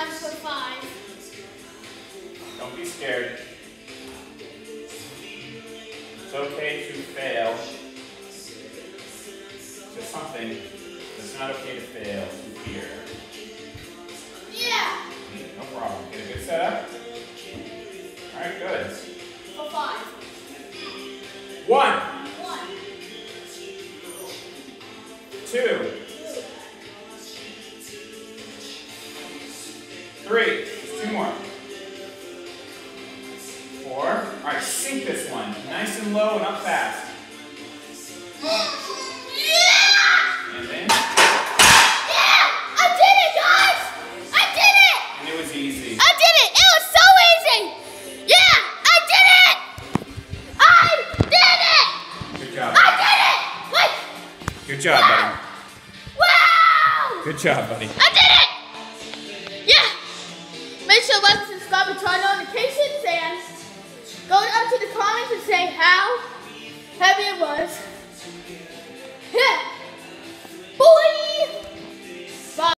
Five. Don't be scared. It's okay to fail. To something. It's not okay to fail to fear. Yeah. No problem. Get a good setup. Alright, good. For five. One, One. two, three. Two more. Four. Alright, sink this one. Nice and low and up fast. Yeah! And then, Yeah! I did it, guys! I did it! and it was easy. I did it! It was so easy! Yeah! I did it! I did it! Good job. I did it! Wait! Good job, buddy. Wow! Good job, buddy. I did it! to say how heavy it was.